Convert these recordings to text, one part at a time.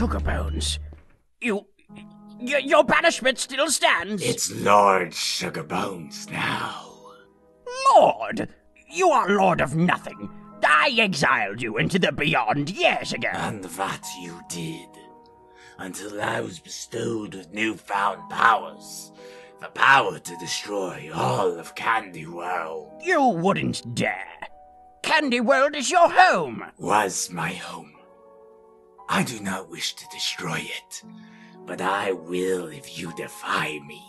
Sugarbones, you. Y- your banishment still stands? It's Lord Sugarbones now. Lord! You are Lord of nothing. I exiled you into the beyond years ago. And that you did. Until I was bestowed with newfound powers. The power to destroy all of Candy World. You wouldn't dare. Candy World is your home. Was my home. I do not wish to destroy it, but I will if you defy me.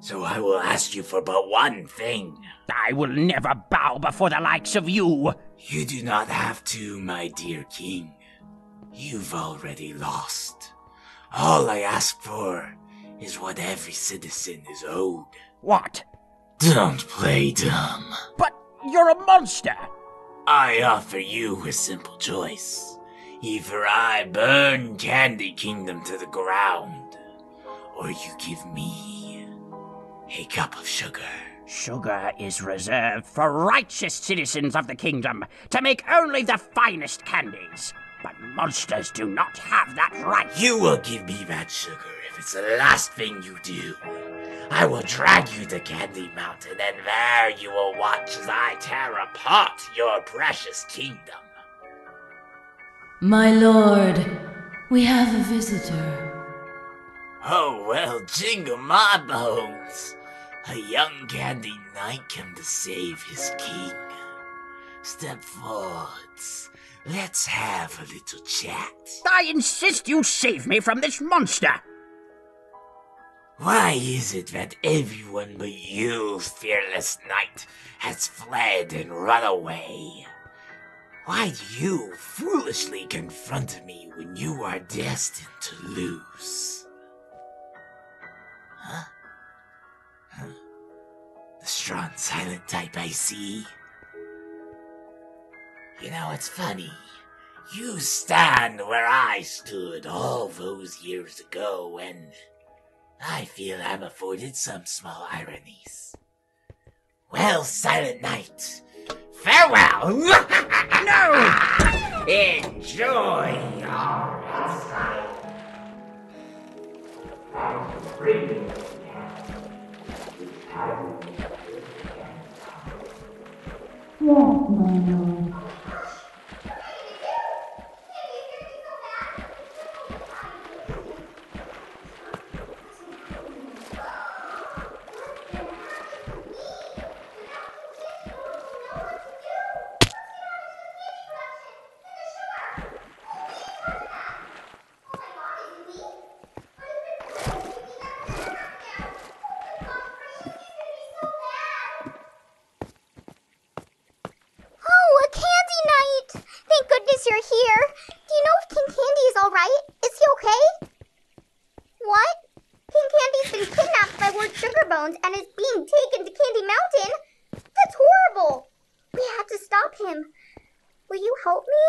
So I will ask you for but one thing. I will never bow before the likes of you. You do not have to, my dear king. You've already lost. All I ask for is what every citizen is owed. What? Don't play dumb. But you're a monster. I offer you a simple choice. Either I burn Candy Kingdom to the ground, or you give me a cup of sugar. Sugar is reserved for righteous citizens of the kingdom to make only the finest candies. But monsters do not have that right. You will give me that sugar if it's the last thing you do. I will drag you to Candy Mountain, and there you will watch as I tear apart your precious kingdom. My lord, we have a visitor. Oh, well, jingle my bones. A young candy knight come to save his king. Step forwards. Let's have a little chat. I insist you save me from this monster. Why is it that everyone but you, fearless knight, has fled and run away? Why do you foolishly confront me when you are destined to lose? Huh? Huh? The strong, silent type I see. You know, it's funny. You stand where I stood all those years ago, and I feel I'm afforded some small ironies. Well, Silent Knight, farewell! no! Enjoy your exile. Oh, a candy knight! Thank goodness you're here. Do you know if King Candy is alright? Is he okay? What? King Candy's been kidnapped by Lord Sugarbones and is being taken to Candy Mountain? That's horrible! We have to stop him. Will you help me?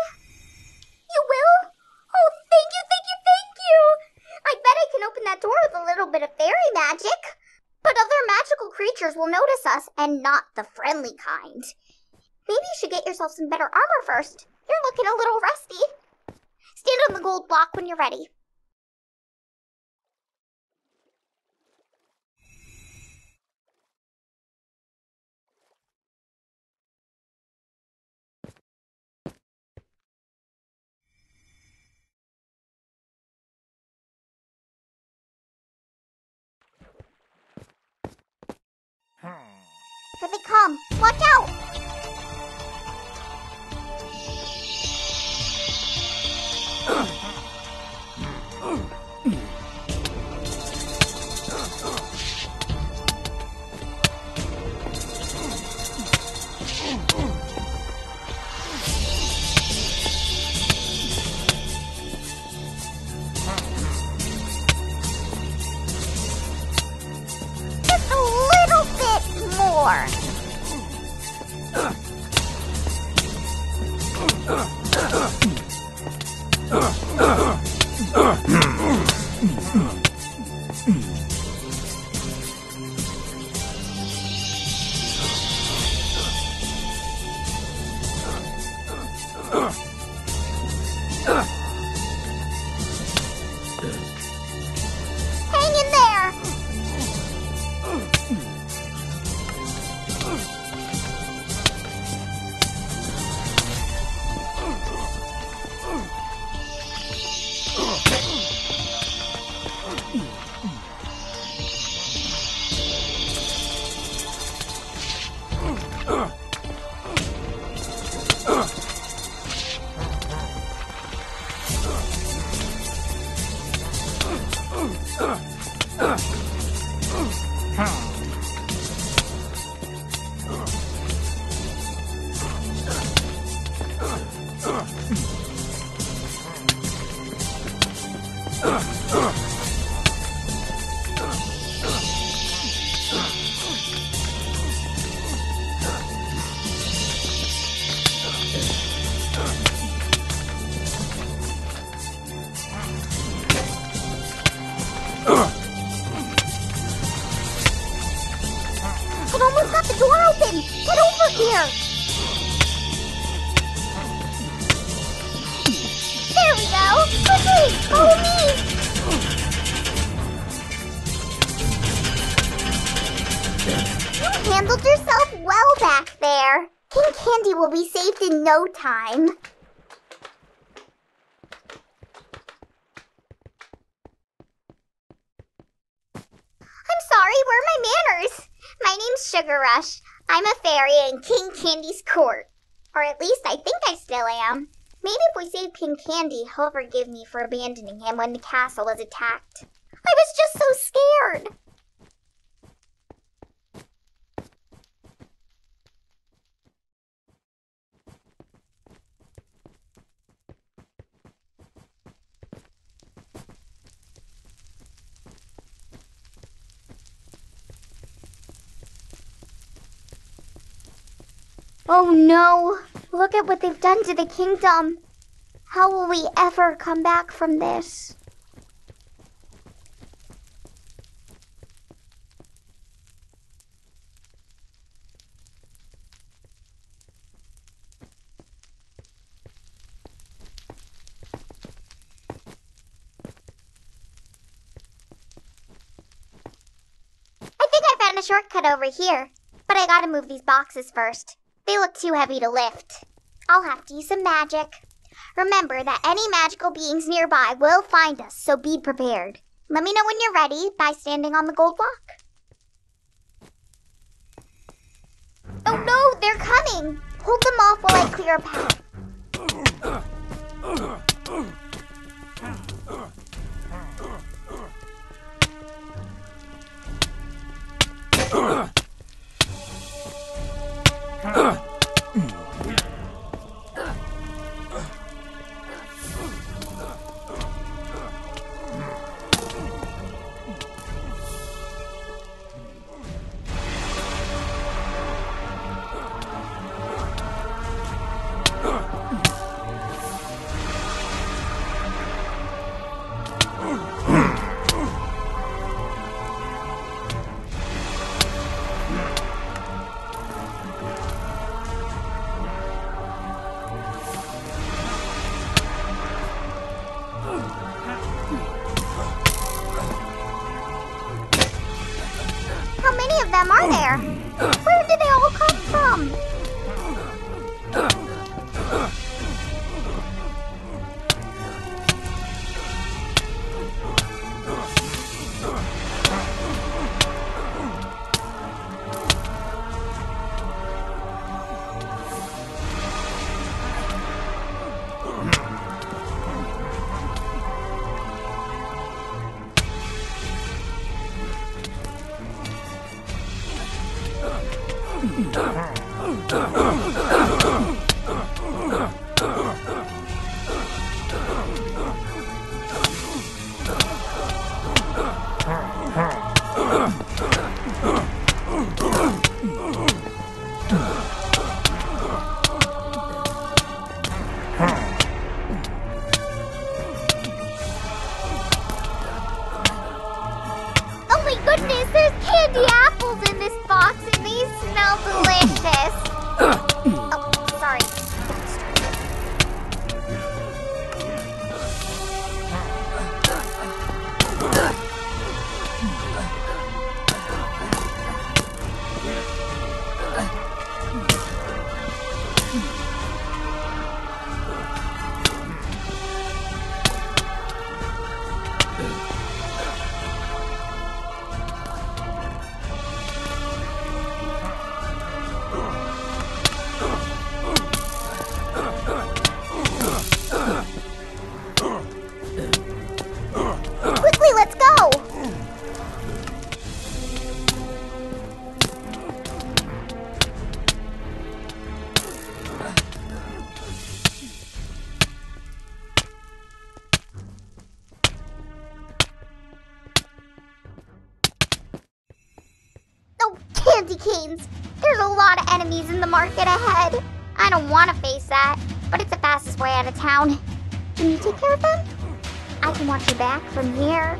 You will? Oh, thank you, thank you, thank you! I bet I can open that door with a little bit of fairy magic. But other magical creatures will notice us, and not the friendly kind. Maybe you should get yourself some better armor first. You're looking a little rusty. Stand on the gold block when you're ready. The door open. Get over here. There we go. Quickly, follow me. You handled yourself well back there. King Candy will be saved in no time. I'm sorry, where are my manners? My name's Sugar Rush. I'm a fairy in King Candy's court. Or at least I think I still am. Maybe if we save King Candy, he'll forgive me for abandoning him when the castle was attacked. I was just so scared. Oh no! Look at what they've done to the kingdom. How will we ever come back from this? I think I found a shortcut over here, but I gotta move these boxes first. They look too heavy to lift. I'll have to use some magic. Remember that any magical beings nearby will find us, so be prepared. Let me know when you're ready by standing on the gold block. Oh no, they're coming! Hold them off while I clear a path. Candy apples in this box and these smell delicious. Town. Can you take care of them? I can watch your back from here.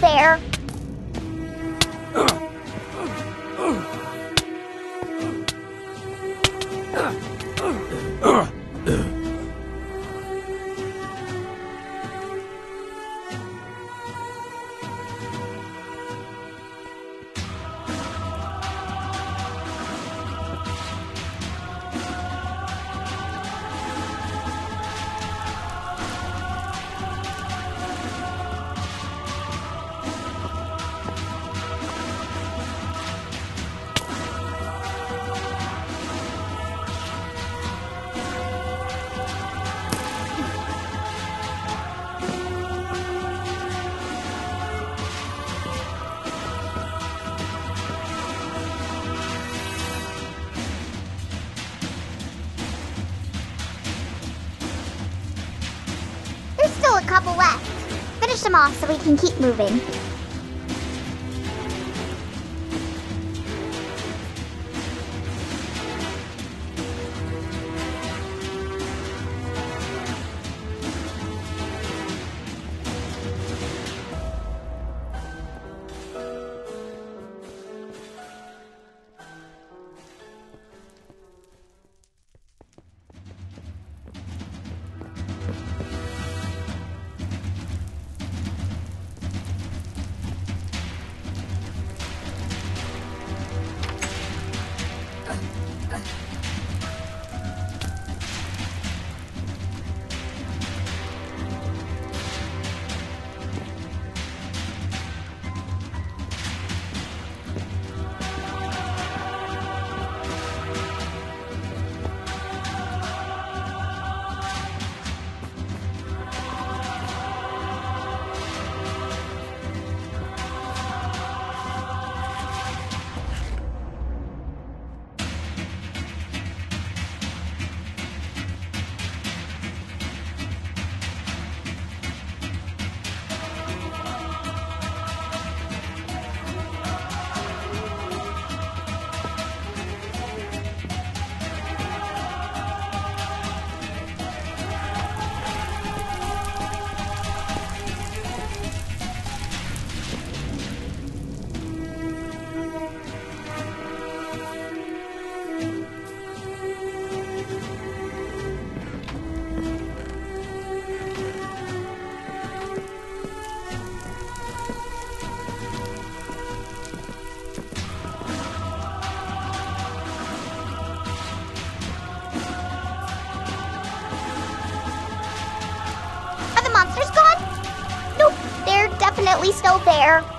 There. Off so we can keep moving. They're definitely still there.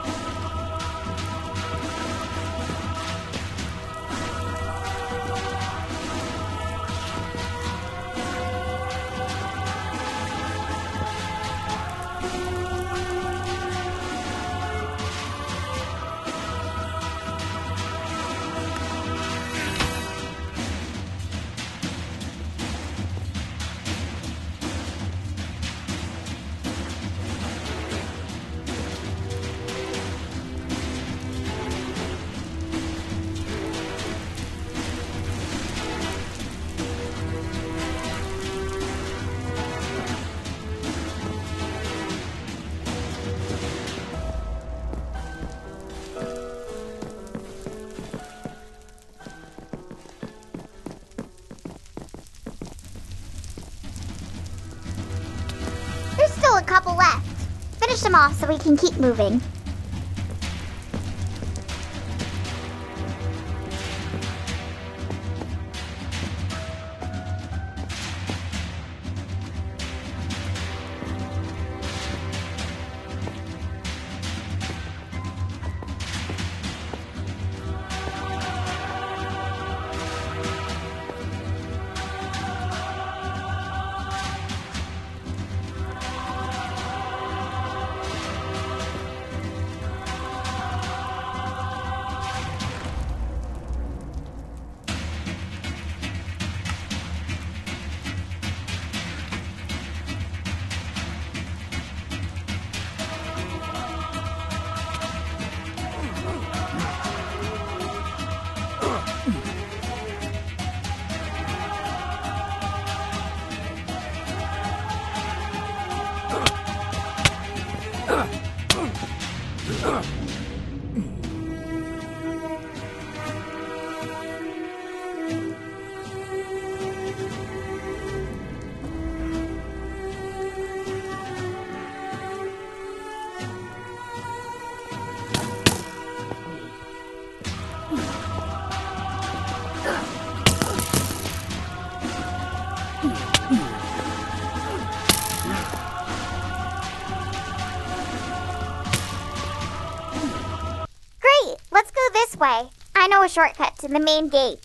Finish them off so we can keep moving. Way. I know a shortcut to the main gate.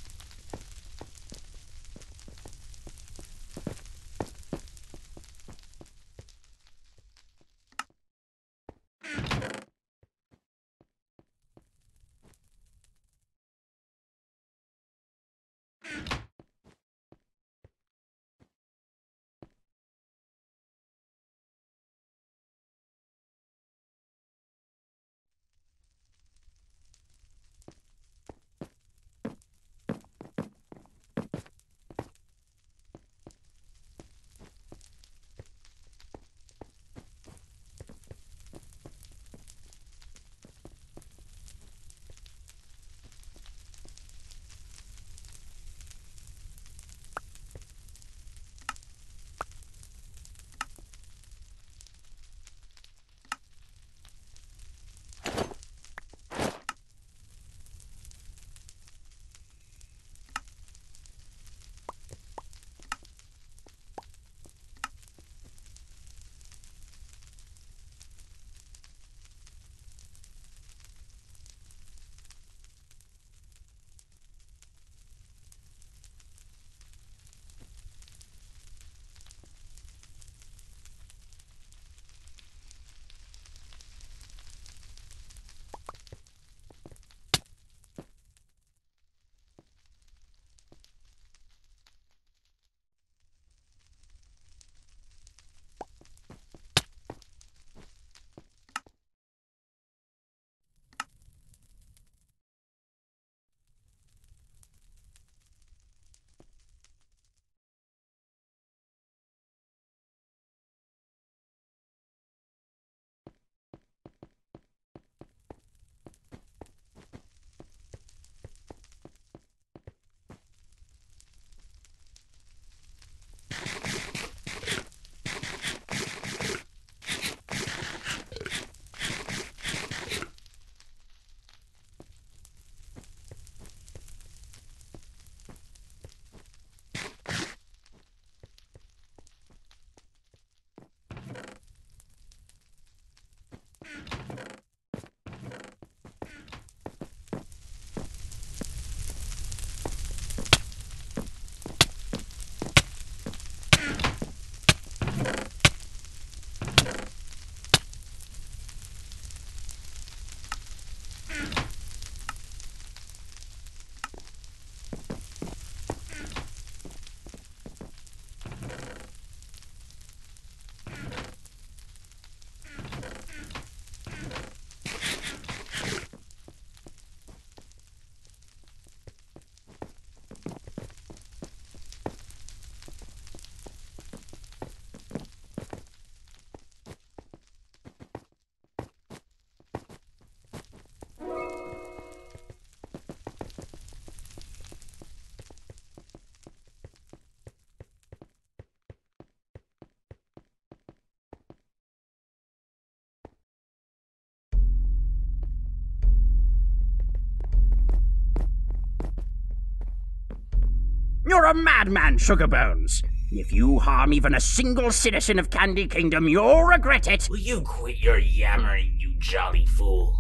You're a madman, Sugarbones. If you harm even a single citizen of Candy Kingdom, you'll regret it. Will you quit your yammering, you jolly fool?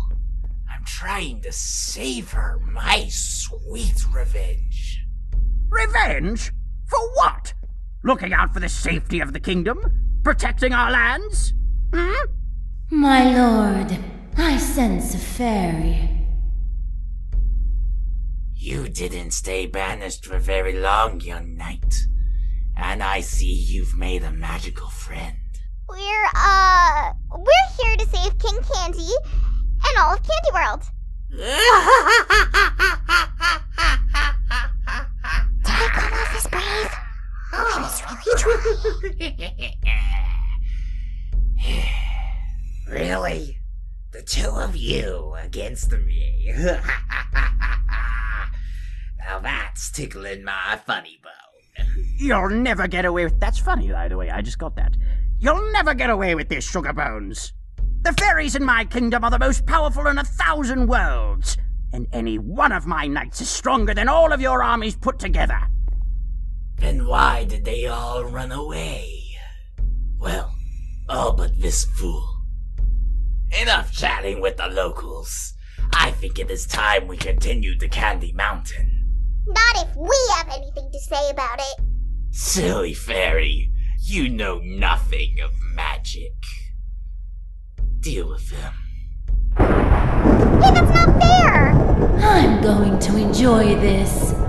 I'm trying to save her my sweet revenge. Revenge? For what? Looking out for the safety of the kingdom? Protecting our lands? Hmm? My lord, I sense a fairy. You didn't stay banished for very long, young knight. And I see you've made a magical friend. We're, uh, we're here to save King Candy and all of Candy World. Did I come off as brave? I was really trying. really? The two of you against me? now that's tickling my funny bone. You'll never get away with. That's funny, by the way. I just got that. You'll never get away with this, Sugarbones. The fairies in my kingdom are the most powerful in a thousand worlds, and any one of my knights is stronger than all of your armies put together. Then why did they all run away? Well, all but this fool. Enough chatting with the locals. I think it is time we continued to Candy Mountain. Not if we have anything to say about it. Silly fairy, you know nothing of magic. Deal with them. Hey, that's not fair! I'm going to enjoy this.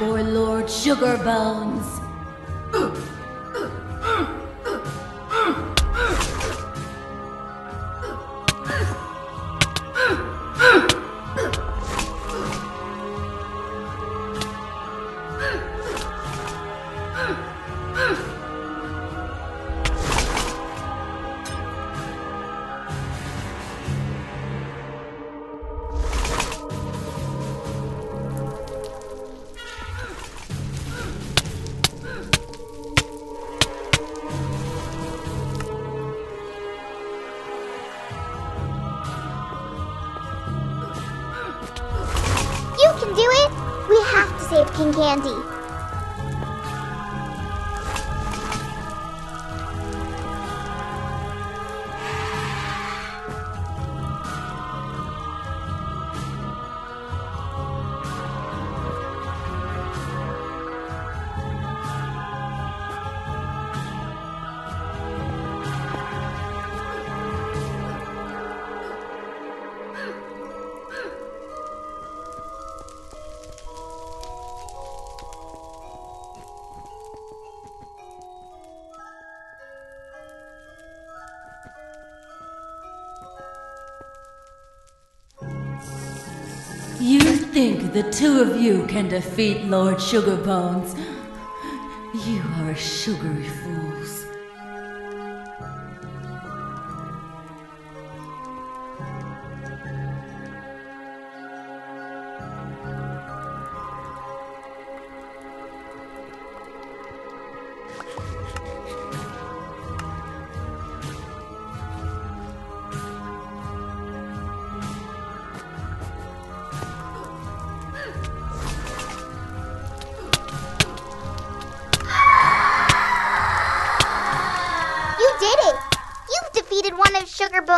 Before Lord Sugarbones. The two of you can defeat Lord Sugarbones? You are a sugary fools.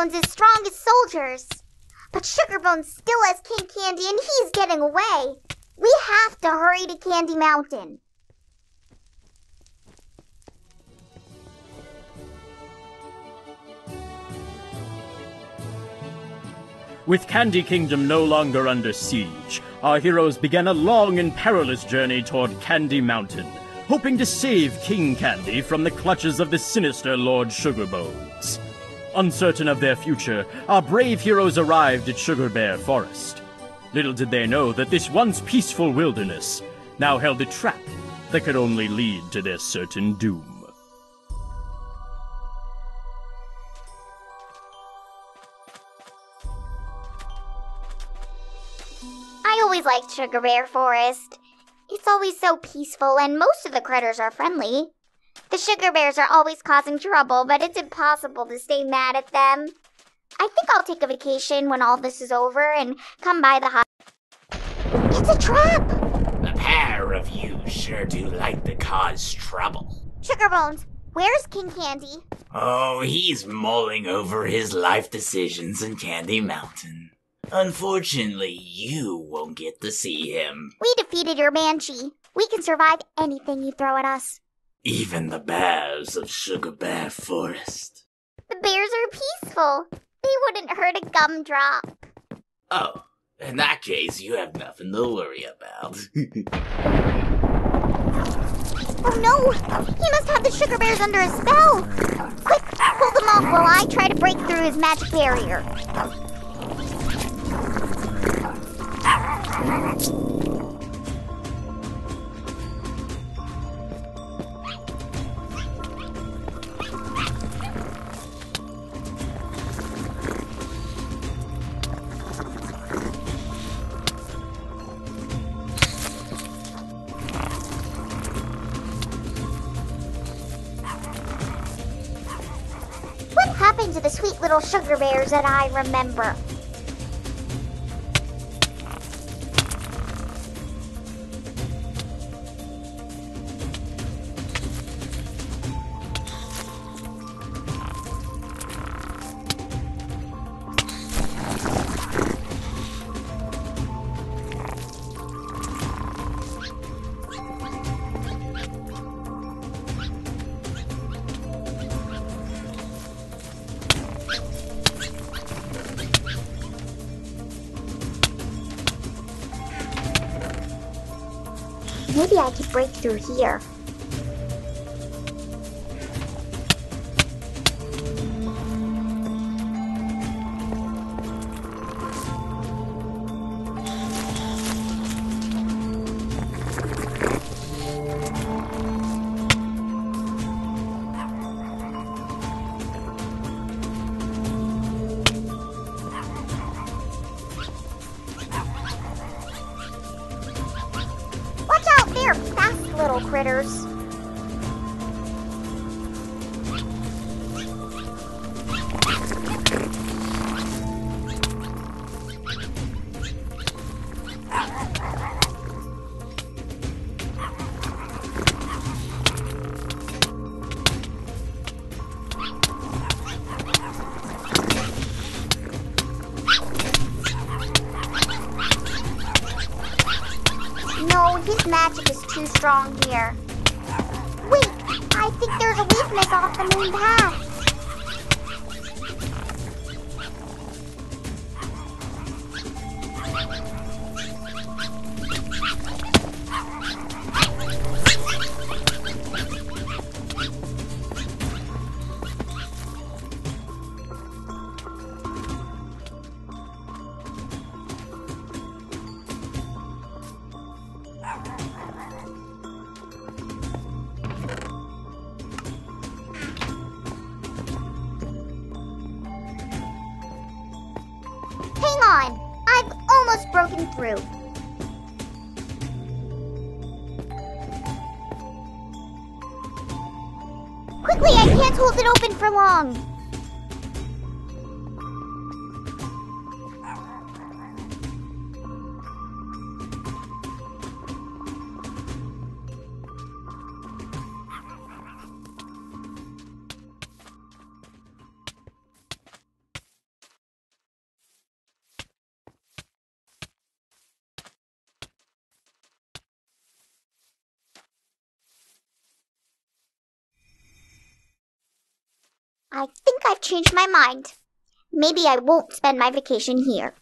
Sugarbones' strongest soldiers. But Sugarbones still has King Candy and he's getting away. We have to hurry to Candy Mountain. With Candy Kingdom no longer under siege, our heroes began a long and perilous journey toward Candy Mountain, hoping to save King Candy from the clutches of the sinister Lord Sugarbones. Uncertain of their future, our brave heroes arrived at Sugar Bear Forest. Little did they know that this once peaceful wilderness now held a trap that could only lead to their certain doom. I always liked Sugar Bear Forest. It's always so peaceful, and most of the critters are friendly. The sugar bears are always causing trouble, but it's impossible to stay mad at them. I think I'll take a vacation when all this is over and come by the hot. It's a trap! The pair of you sure do like to cause trouble. Sugarbones, where's King Candy? Oh, he's mulling over his life decisions in Candy Mountain. Unfortunately, you won't get to see him. We defeated your Banshee. We can survive anything you throw at us. Even the bears of Sugar Bear Forest. The bears are peaceful. They wouldn't hurt a gumdrop. Oh, in that case, you have nothing to worry about. Oh no! He must have the sugar bears under a spell! Quick, pull them off while I try to break through his magic barrier. Little sugar bears that I remember? Through here. Critters. I think I've changed my mind. Maybe I won't spend my vacation here.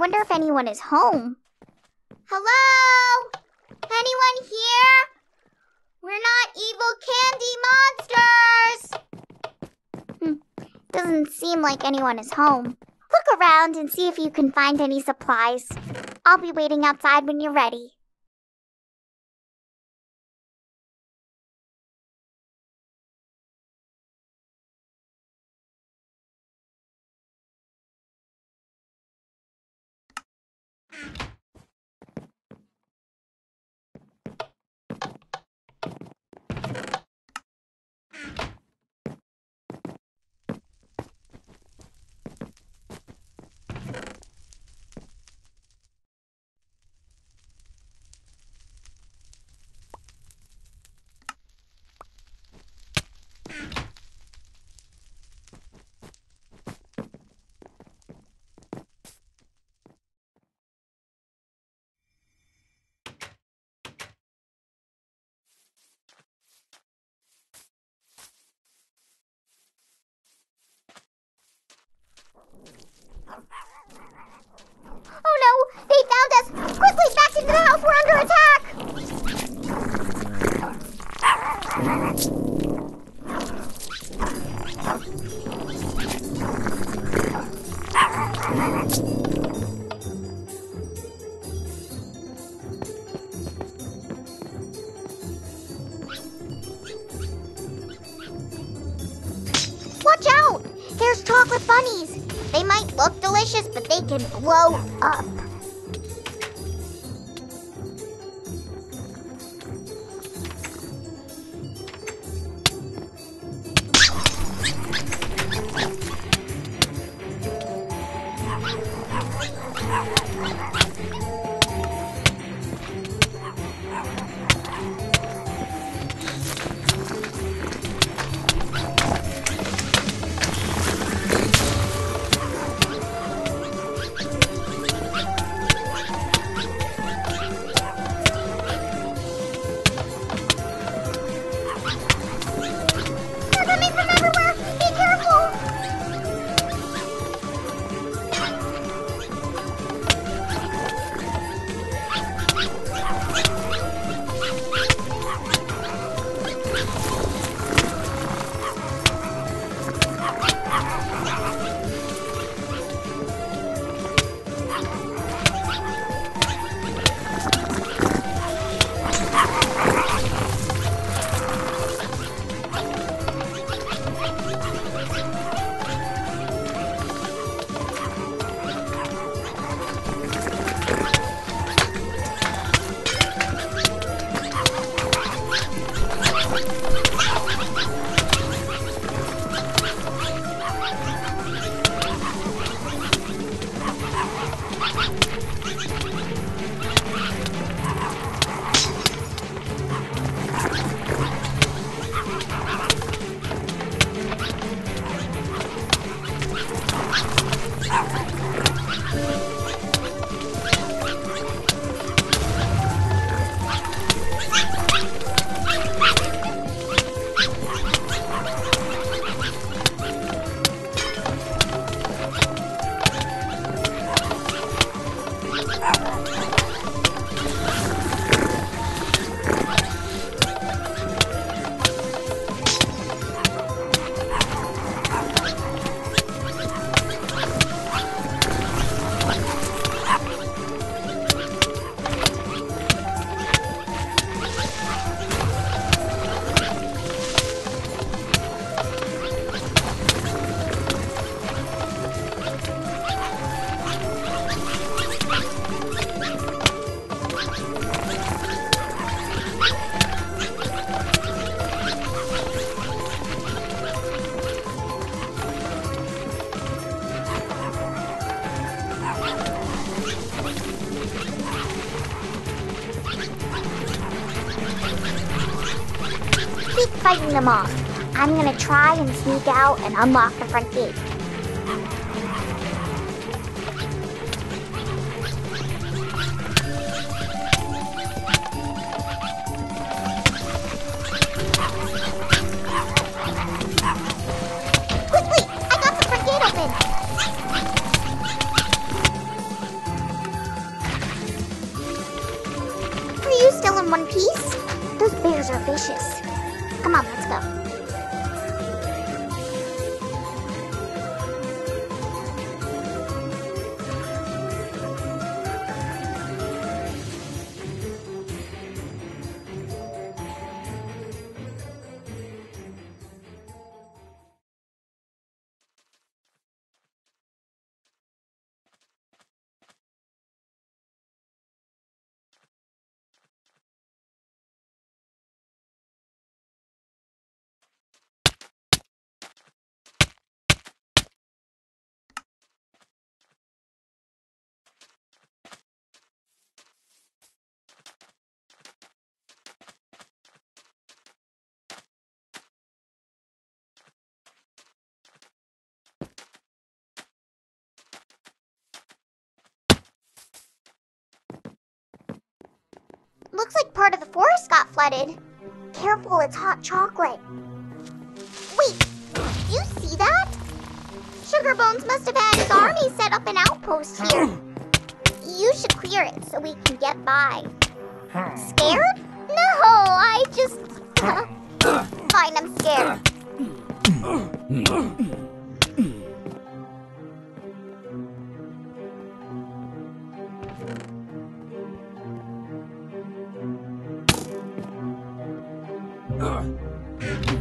Wonder if anyone is home. Hello? Anyone here? We're not evil candy monsters! Hmm. Doesn't seem like anyone is home. Look around and see if you can find any supplies. I'll be waiting outside when you're ready. Oh no! They found us! Quickly, back into the house! We're under attack! Can blow up. Try and sneak out and unlock the front gate. Looks like part of the forest got flooded. Careful, it's hot chocolate. Wait, Do you see that? Sugarbones must have had his army set up an outpost here. You should clear it so we can get by. Scared? No, I just. Fine, I'm scared. Uh.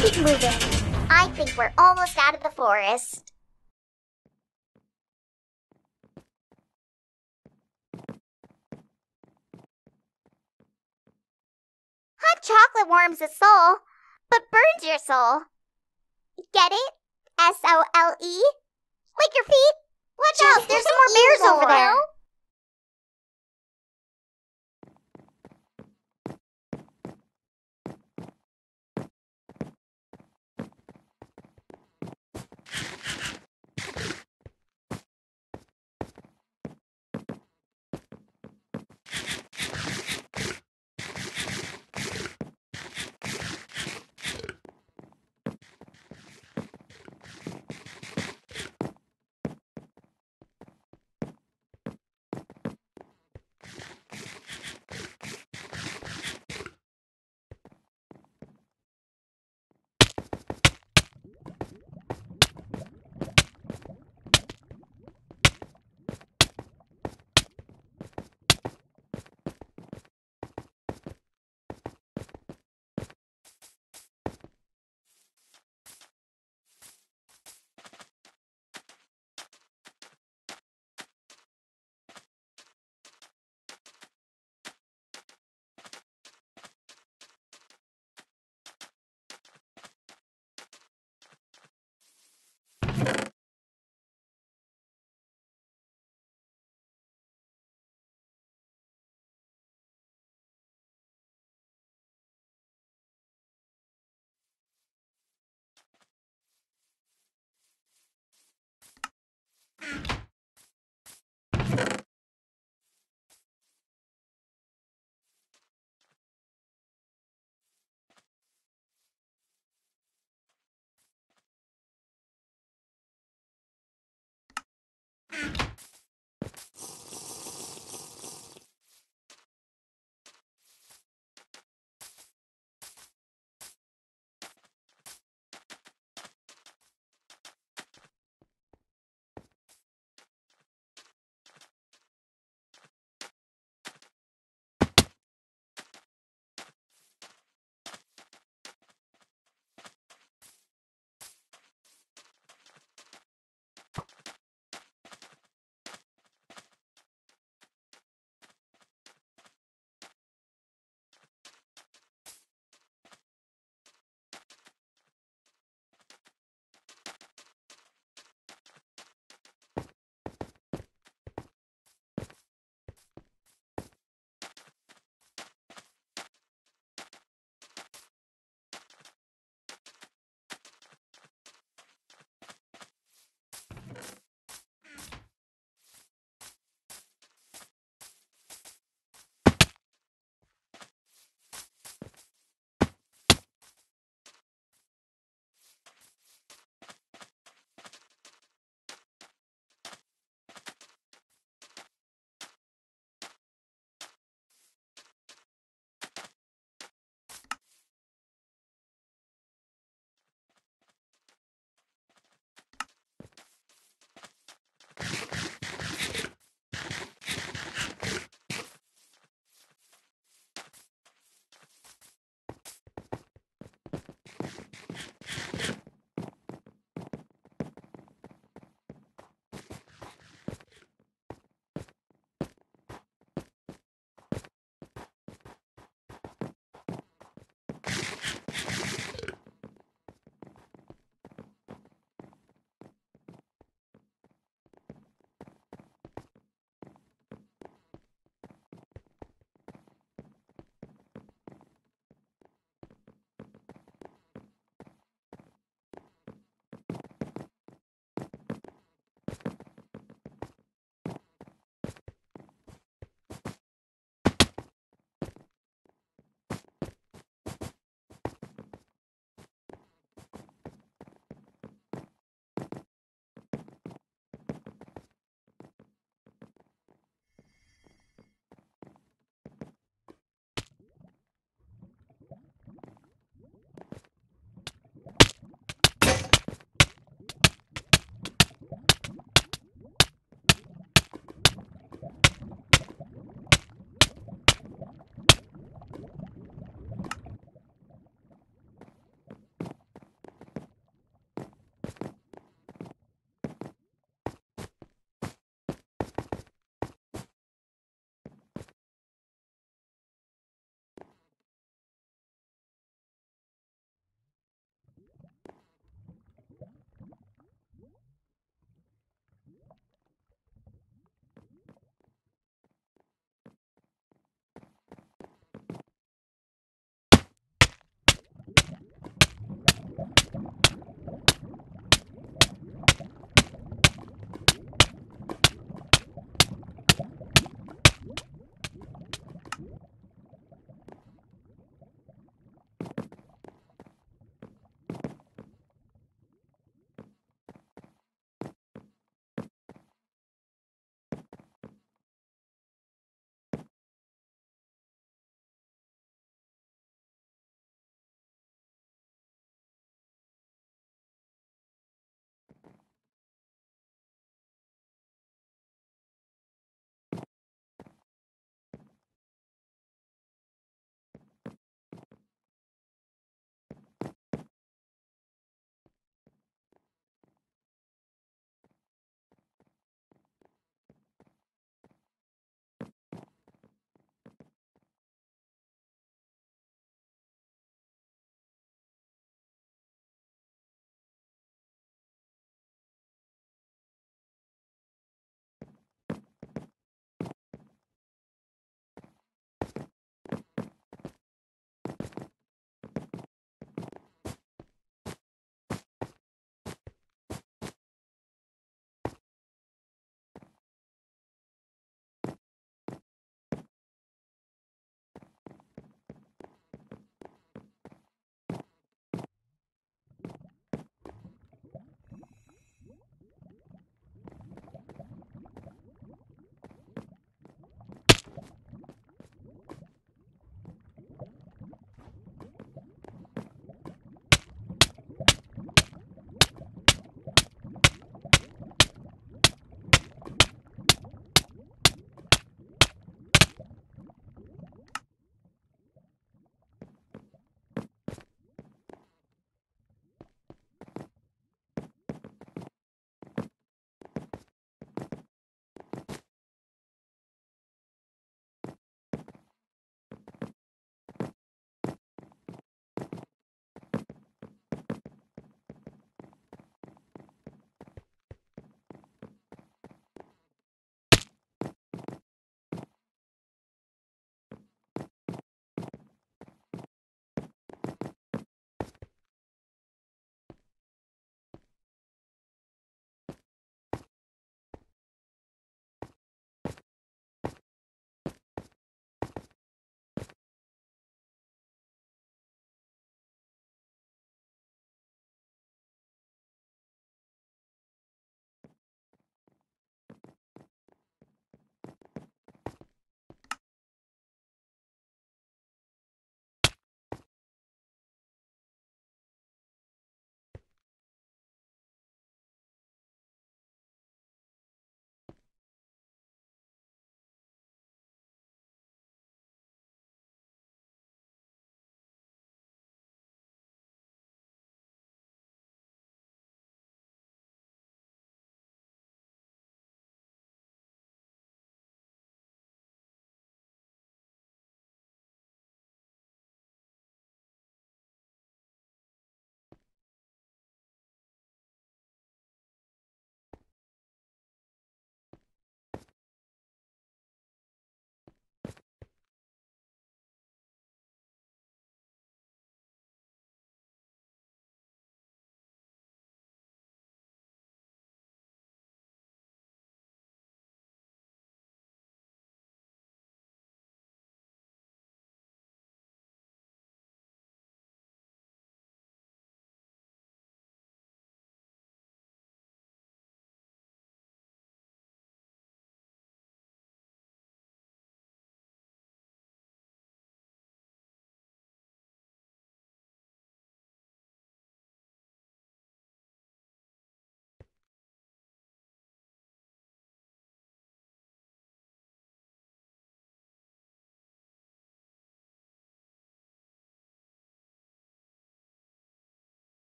keep moving. I think we're almost out of the forest. Ah.